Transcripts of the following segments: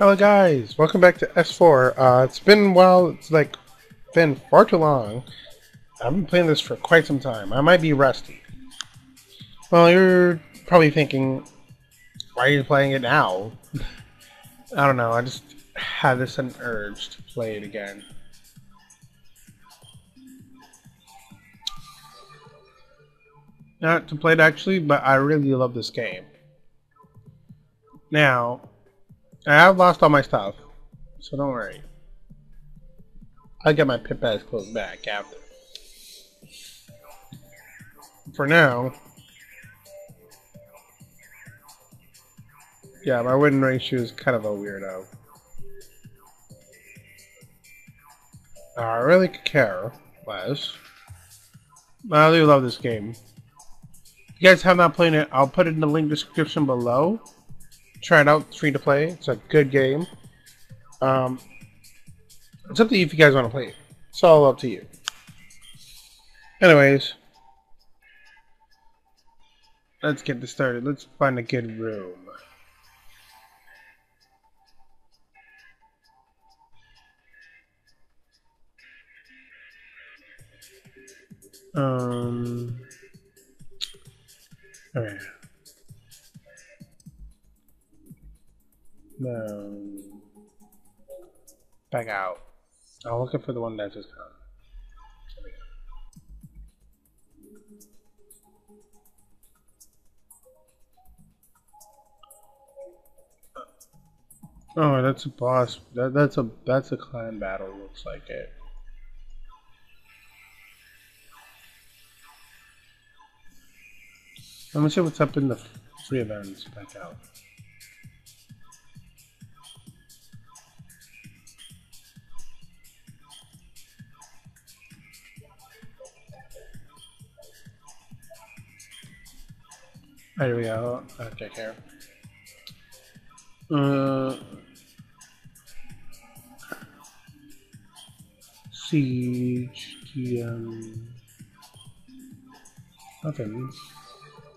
Hello guys, welcome back to S4. Uh, it's been a while, it's like been far too long. I've been playing this for quite some time. I might be rusty. Well, you're probably thinking, why are you playing it now? I don't know, I just had this an urge to play it again. Not to play it actually, but I really love this game. Now, I have lost all my stuff, so don't worry. I'll get my pip ass clothes back after. For now, yeah, my win ratio is kind of a weirdo. Uh, I really care less. I do love this game. If you guys have not played it, I'll put it in the link description below. Try it out, it's free to play. It's a good game. Um, it's up to you if you guys want to play it. It's all up to you. Anyways, let's get this started. Let's find a good room. Um. Alright. No. Back out. I'm looking for the one that just gone. Oh, that's a boss. That, that's a that's a clan battle. Looks like it. Let me see what's up in the free events. Back out. There we go. Okay, here. Uh, siege, TM, muffins.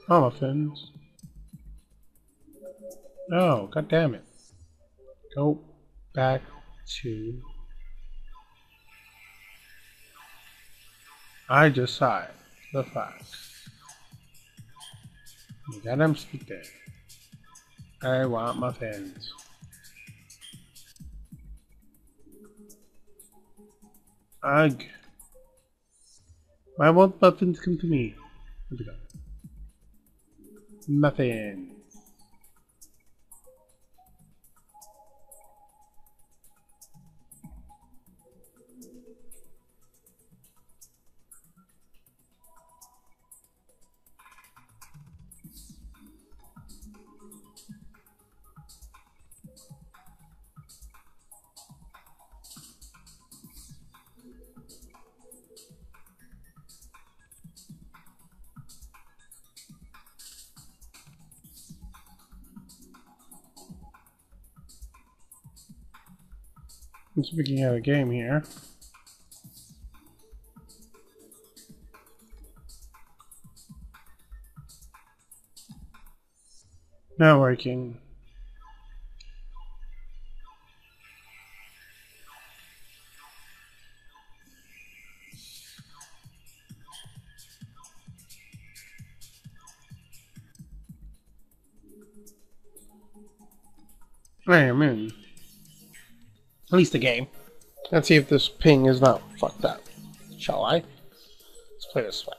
Oh, muffins. Oh, god damn it. Go back to. I just saw it. The facts. Got them speak. I want my muffins. Ugh. Why won't muffins come to me? Here we go. Muffin. I'm speaking out a game here. Not working. I am in. At least the game. Let's see if this ping is not fucked up. Shall I? Let's play this one.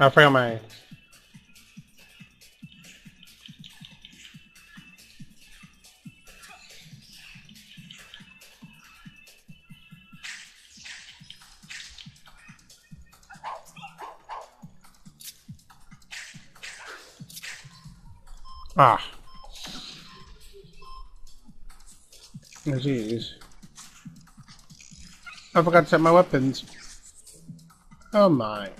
I forgot my Ah. Jeez. I forgot to set my weapons. Oh my.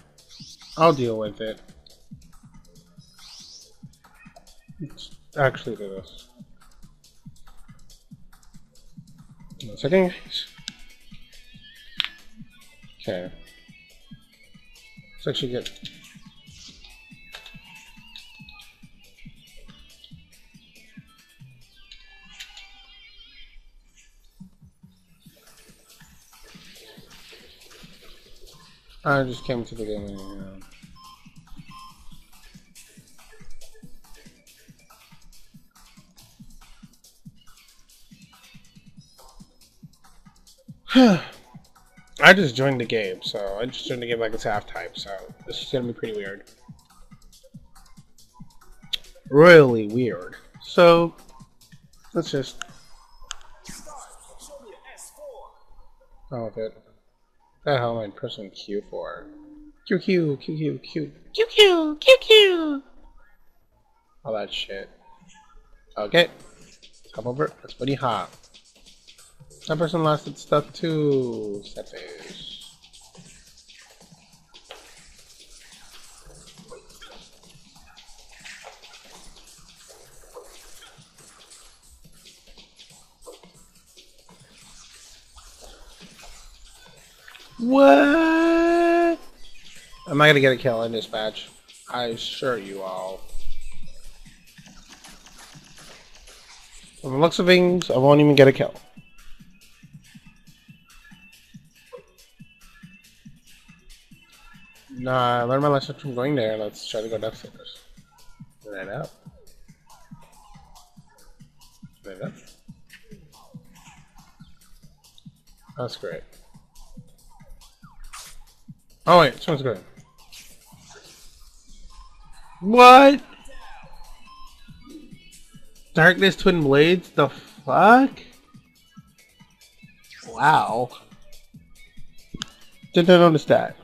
I'll deal with it. Let's actually do this. One second. Okay. Let's actually get I just came to the game. I just joined the game, so I just joined the game like it's half time, so this is gonna be pretty weird. Royally weird. So let's just Oh it the hell am I pressing Q for? QQ, QQ, Q. QQ, QQ! All that shit. Okay. Come over. Let's buddy hop. That person lasted stuff too. Step What? Am I gonna get a kill in this match? I assure you all. From the looks of things, I won't even get a kill. Nah, I learned my lesson from going there. Let's try to go downstairs. Right up. Right up. That's great. Oh wait, sounds good. What? Darkness Twin Blades? The fuck? Wow. Didn't notice that.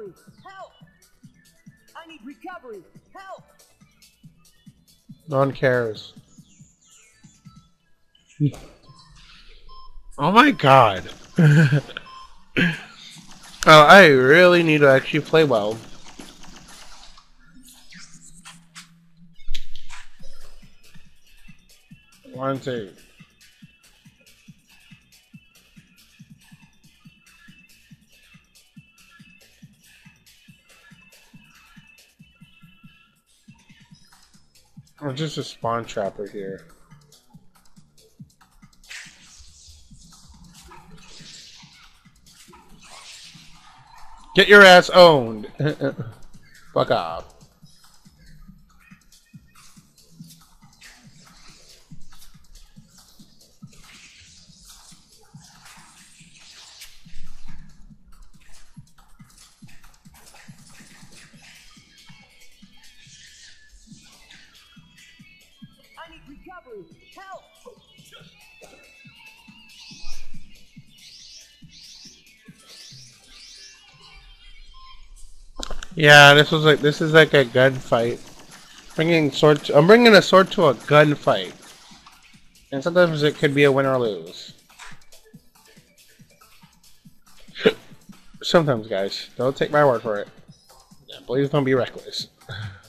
recovery. Help! I need recovery. Help! No one cares. Oh my god. oh, I really need to actually play well. One, two. Oh, or just a spawn trapper here. Get your ass owned. Fuck off. Yeah, this was like this is like a gunfight. Bringing sword. To, I'm bringing a sword to a gunfight, and sometimes it could be a win or lose. sometimes, guys, don't take my word for it. Please don't be reckless.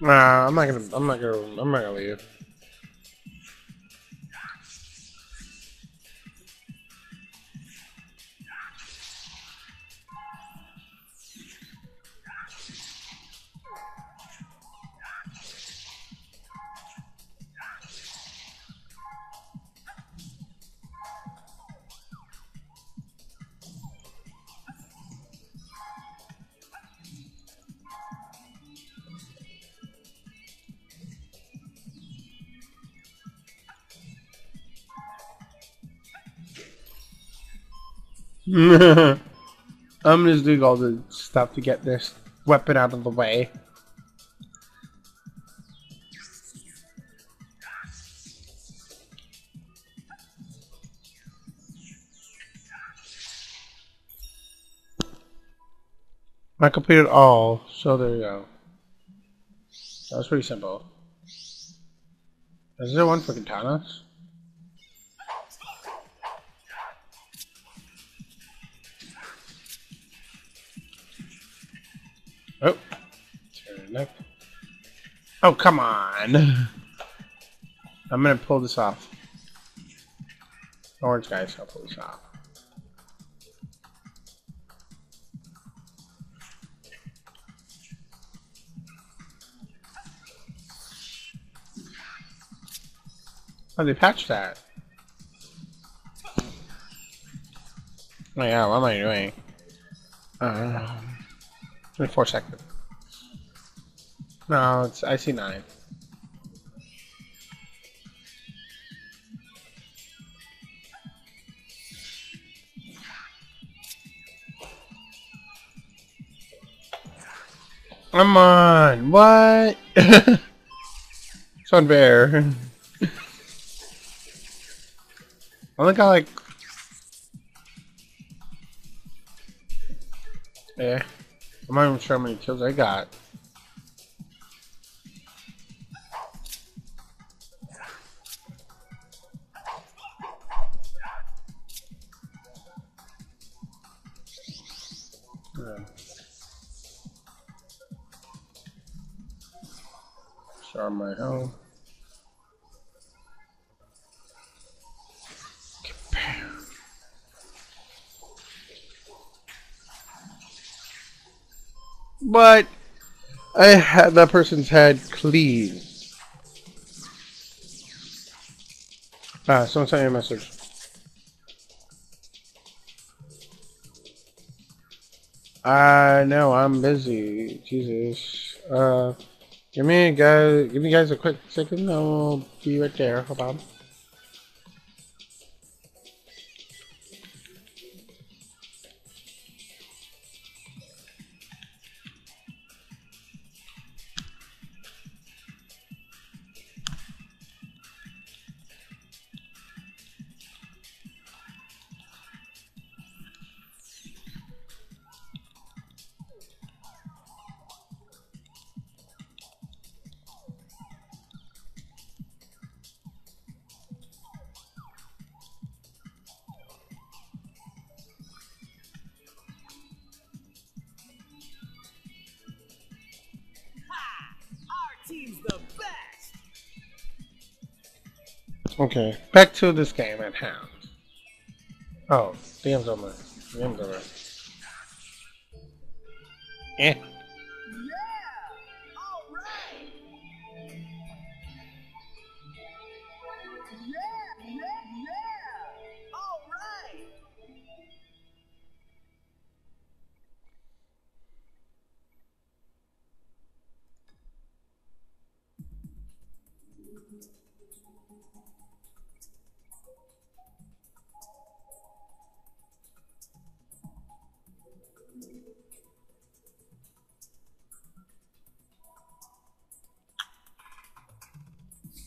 Nah, I'm not gonna. I'm not gonna. I'm not gonna leave. I'm just doing all the stuff to get this weapon out of the way. I completed all, so there you go. That was pretty simple. Is there one for katanas? Oh, come on. I'm gonna pull this off. Orange guys, I'll pull this off. Oh, they patched that. Oh yeah, what am I doing? Um, 24 seconds. No, it's I see nine. Come on, what? it's unfair. I only got like... Yeah. I'm not even sure how many kills I got. Start my home. But I had that person's head clean. Ah, someone sent me a message. Uh, no, I'm busy. Jesus. Uh, give me guys, give me guys a quick second. I'll be right there. Hold on. The best. Okay, back to this game at hand. Oh, game's over. Game's over.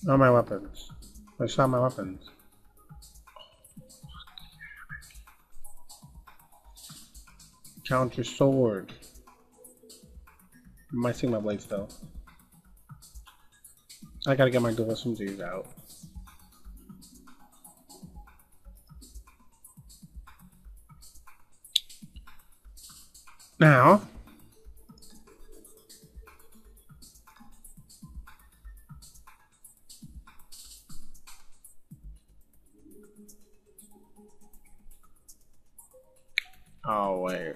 All my weapons. I saw my weapons. Counter sword. I might see my blades though. I gotta get my dual SMGs out. Now, oh wait.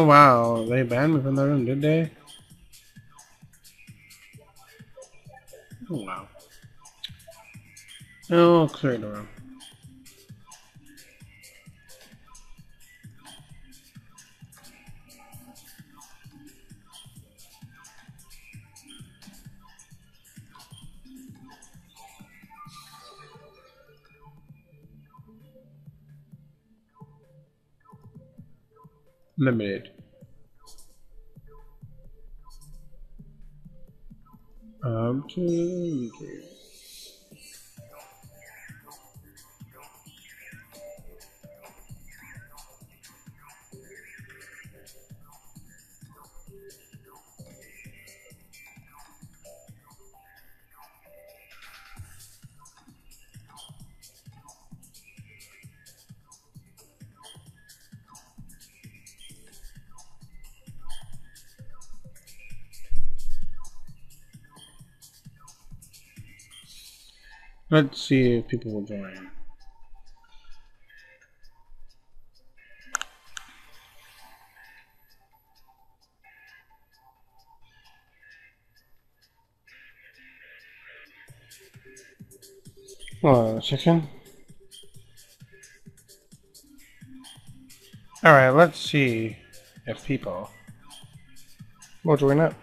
Oh wow, they banned me from the room, did they? Oh wow. Oh, clear the room. Limited. Up to Let's see if people will join. Oh, chicken. Alright, let's see if people will join up.